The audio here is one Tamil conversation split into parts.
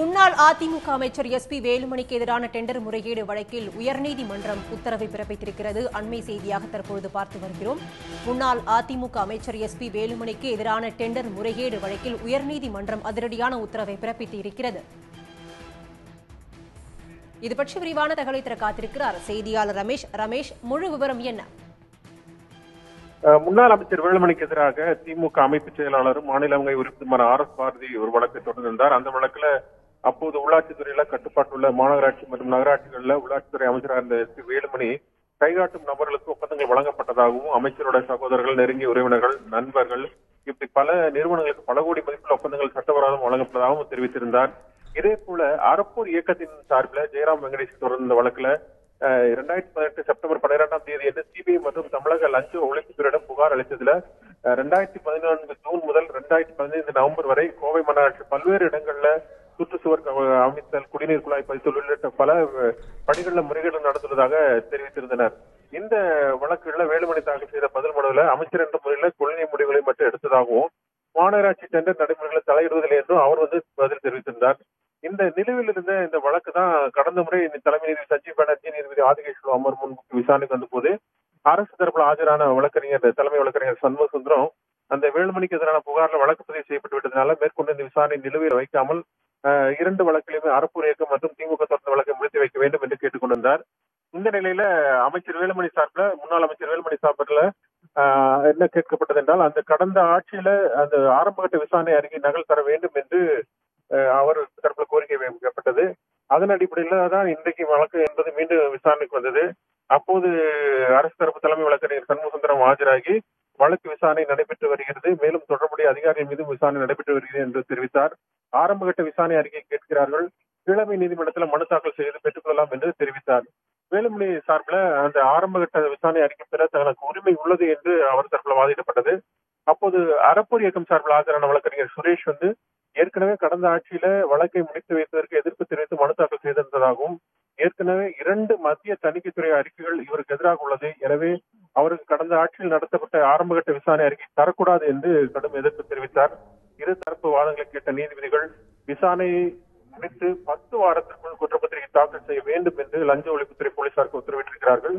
முன்னாள் அதிமுக அமைச்சர் எஸ் பி வேலுமணிக்கு எதிரான டெண்டர் முறைகேடு வழக்கில் உயர்நீதிமன்றம் உத்தரவை பிறப்பித்திருக்கிறது. அண்மை செய்தியாக தற்பொழுது பார்த்து வருகிறோம். முன்னாள் அதிமுக அமைச்சர் எஸ் பி வேலுமணிக்கு எதிரான டெண்டர் முறைகேடு வழக்கில் உயர்நீதிமன்றம் அதிரடியான உத்தரவை பிறப்பித்து இருக்கிறது இது பற்றி விரிவான தகவலை தர காத்திருக்கிறார் செய்தியாளர் ரமேஷ். ரமேஷ் முழு விவரம் என்ன? முன்னாள் அமைச்சர் வேலுமணிக்கு எதிராக திமுக அமைப்பு செயலாளரும் மாநிலங்களை உறுப்பினர் ஆர் எஸ் பாரதி ஒரு வழக்கை தொடர்ந்திருந்தார். அந்த வழக்குல அப்போது உள்ளாட்சித்துறையில கட்டுப்பாட்டுள்ள மாநகராட்சி மற்றும் நகராட்சிகள்ல உள்ளாட்சித்துறை அமைச்சராக இருந்த எஸ் பி வேலுமணி கைகாட்டும் நபர்களுக்கு ஒப்பந்தங்கள் வழங்கப்பட்டதாகவும் அமைச்சரோட சகோதரர்கள் நெருங்கிய உறவினர்கள் நண்பர்கள் இப்படி பல நிறுவனங்களுக்கு பல கோடி மதிப்புள்ள ஒப்பந்தங்கள் சட்டவிரோதம் வழங்கப்பட்டதாகவும் தெரிவித்திருந்தார். இதே போல அறப்போர் இயக்கத்தின் சார்பில் ஜெயராம் வெங்கடேஷ் தொடர்ந்த வழக்குல இரண்டாயிரத்தி பதினெட்டு செப்டம்பர் பன்னிரெண்டாம் தேதி என்று சிபிஐ மற்றும் தமிழக லஞ்ச ஒழிப்புத்துறையிடம் புகார் அளித்ததுல ரெண்டாயிரத்தி பதினான்கு ஜூன் முதல் ரெண்டாயிரத்தி பதினைந்து நவம்பர் வரை கோவை மாநகராட்சி பல்வேறு இடங்கள்ல சுற்றுச்சுவர் அமைத்தல் குடிநீர் குழாய் பதித்தல் உள்ளிட்ட பல அஹ், பணிகள்ல முறைகேடு நடந்துள்ளதாக தெரிவித்திருந்தனர். இந்த வழக்குல வேலுமணி தாக்கல் செய்த பதில் மனுவில் அமைச்சர் என்ற முறையில கொள்கை முடிவுகளை மட்டும் எடுத்ததாகவும் மாநகராட்சி டெண்டர் நடைமுறைகளை தலையிடுவதில்லை என்றும் அவர் வந்து பதில் தெரிவித்திருந்தார். இந்த நிலுவில் இருந்த இந்த வழக்கு தான் கடந்த முறை இந்த தலைமை நீதிபதி சஞ்சீவ் பானர்ஜி நீதிபதி ஆதிகேஸ்வர அமர் முன்பு விசாரணைக்கு வந்தபோது அரசு தரப்புல ஆஜரான வழக்கறிஞர் தலைமை வழக்கறிஞர் சண்முக சுந்தரம் அந்த வேலுமணிக்கு எதிரான புகார்ல வழக்கு பதிவு செய்யப்பட்டு விட்டதுனால மேற்கொண்டு இந்த விசாரணை நிலுவையில் வைக்காமல் இரண்டு வழக்கிலுமே அறப்பூர் இயக்கம் மற்றும் திமுக தொடர்ந்த வழக்கை முடித்து வைக்க வேண்டும் என்று கேட்டுக்கொண்டிருந்தார். இந்த நிலையில அமைச்சர் வேலுமணி சார்பில் முன்னாள் அமைச்சர் வேலுமணி சார்பில் என்ன கேட்கப்பட்டது என்றால் அந்த கடந்த ஆட்சியில அந்த ஆரம்பகட்ட விசாரணை அறிக்கை நகல் தர வேண்டும் என்று அவர் தரப்புல கோரிக்கை வைக்கப்பட்டது. அதன் அடிப்படையில தான் இன்றைக்கு வழக்கு என்பது மீண்டும் விசாரணைக்கு வந்தது. அப்போது அரசு தரப்பு தலைமை வழக்கறிஞர் சண்முகசுந்தரம் ஆஜராகி வழக்கு விசாரணை நடைபெற்று வருகிறது. மேலும் தொடர்புடைய அதிகாரிகள் மீதும் விசாரணை நடைபெற்று வருகிறது என்று தெரிவித்தார். ஆரம்பகட்ட விசாரணை அறிக்கை கேட்கிறார்கள். கீழமை நீதிமன்றத்தில் மனு தாக்கல் செய்து பெற்றுக்கொள்ளலாம் என்று தெரிவித்தார். வேலுமணி சார்பில் அந்த ஆரம்பகட்ட விசாரணை அறிக்கை பெற தனக்கு உரிமை உள்ளது என்று அவர் தரப்பில் வாதிடப்பட்டது. அப்போது அறப்பூர் இயக்கம் சார்பில் ஆஜரான வழக்கறிஞர் சுரேஷ் வந்து ஏற்கனவே கடந்த ஆட்சியில வழக்கை முடித்து வைத்ததற்கு எதிர்ப்பு தெரிவித்து மனு தாக்கல் செய்திருந்ததாகவும் ஏற்கனவே இரண்டு மத்திய தணிக்கைத்துறை அறிக்கைகள் இவருக்கு எதிராக உள்ளது. எனவே அவருக்கு கடந்த ஆட்சியில் நடத்தப்பட்ட ஆரம்பகட்ட விசாரணை அறிக்கை தரக்கூடாது என்று கடும் எதிர்ப்பு தெரிவித்தார். இரு தரப்பு வாதங்களை கேட்ட நீதிபதிகள் விசாரணையை முடித்து பத்து வாரத்திற்குள் குற்றப்பத்திரிகை தாக்கல் செய்ய வேண்டும் என்று லஞ்ச ஒழிப்புத்துறை போலீசாருக்கு உத்தரவிட்டிருக்கிறார்கள்.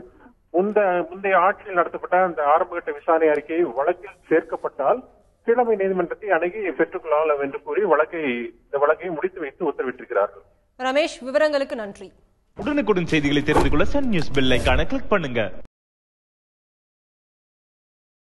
முந்த முந்தைய ஆட்சியில் நடத்தப்பட்ட அந்த ஆரம்பகட்ட விசாரணை அறிக்கை வழக்கில் சேர்க்கப்பட்டால் கீழமை நீதிமன்றத்தை அணுகி பெற்றுக்கொள்ளலாம் என்று கூறி வழக்கை இந்த வழக்கை முடித்து வைத்து உத்தரவிட்டிருக்கிறார்கள். ரமேஷ் விவரங்களுக்கு நன்றி. உடனுக்குடன் செய்திகளை தெரிந்து கொள்ள சன் நியூஸ் பெல் ஐகானை கிளிக் பண்ணுங்க.